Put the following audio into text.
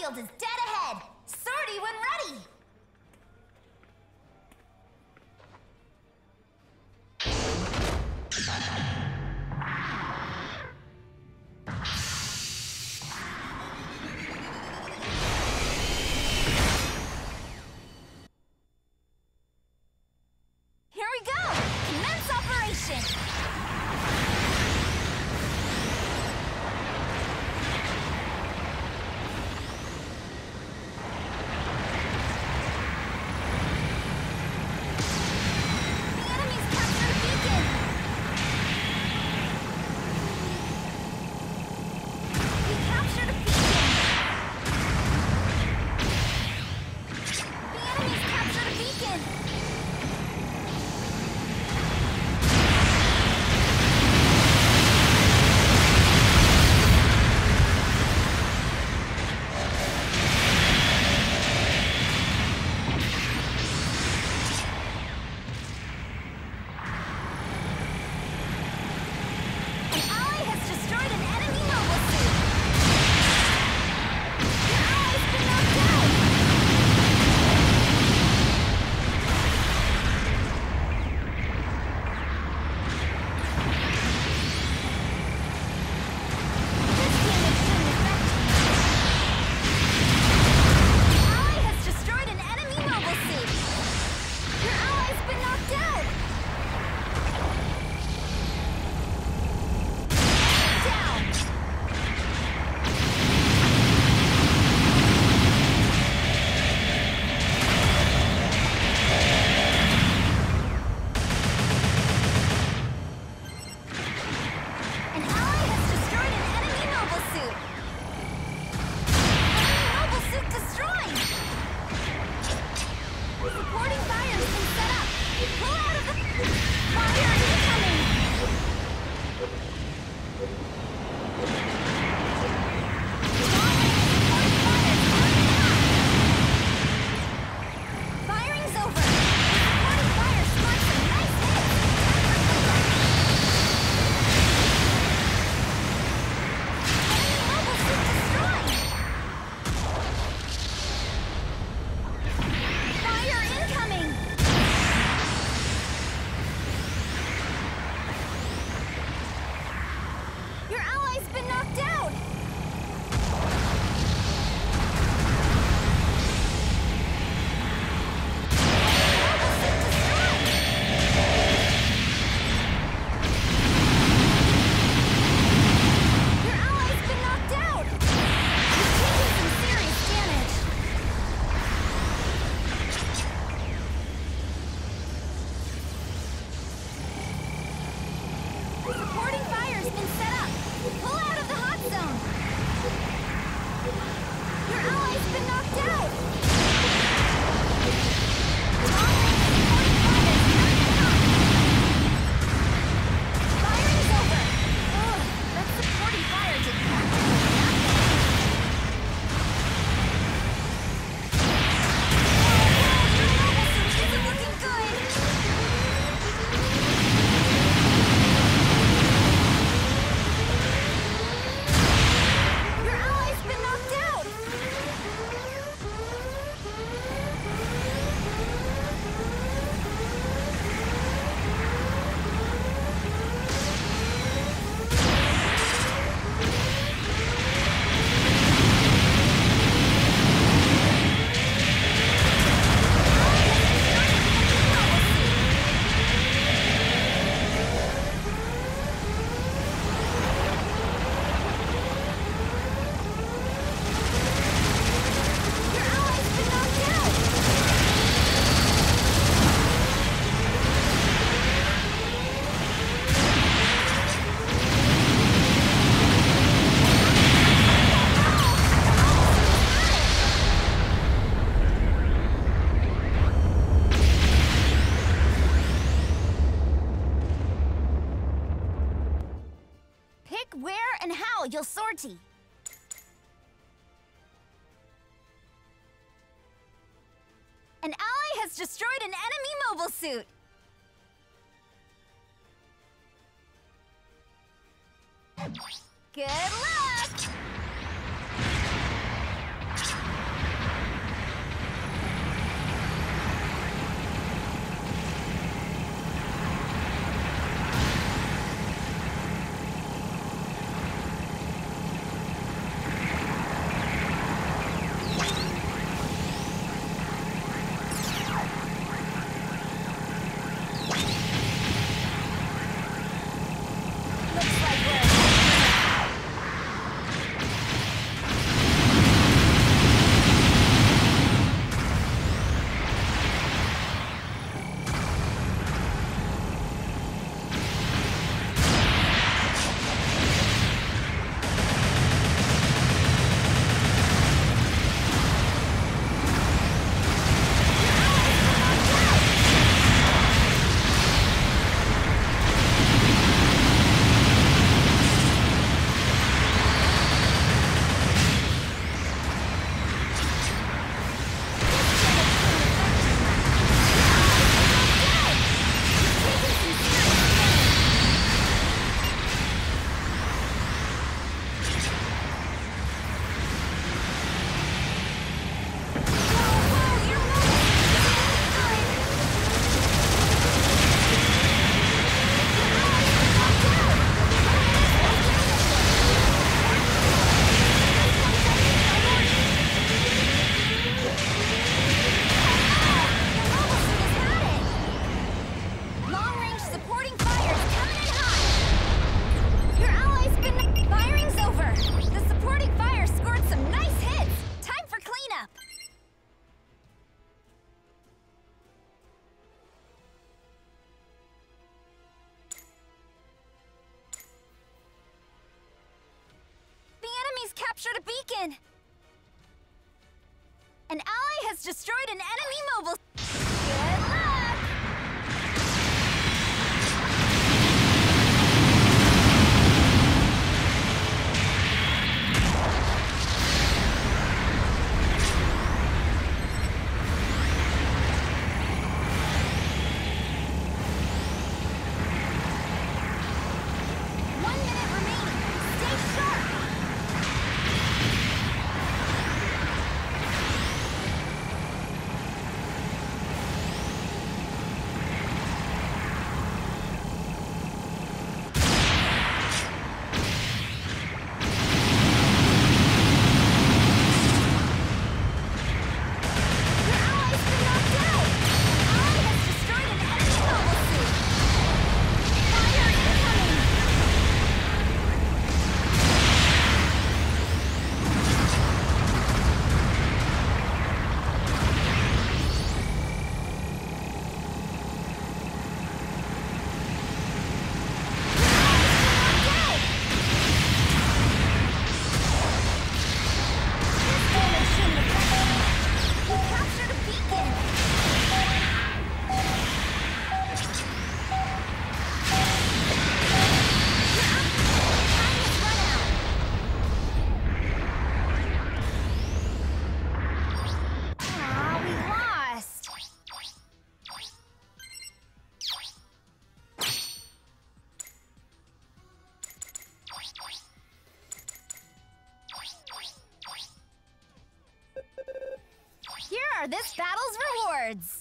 Starfield is dead ahead! Sortie when ready! An ally has destroyed an enemy mobile suit! Good luck! Captured a beacon! An ally has destroyed an enemy mobile... are this battle's rewards.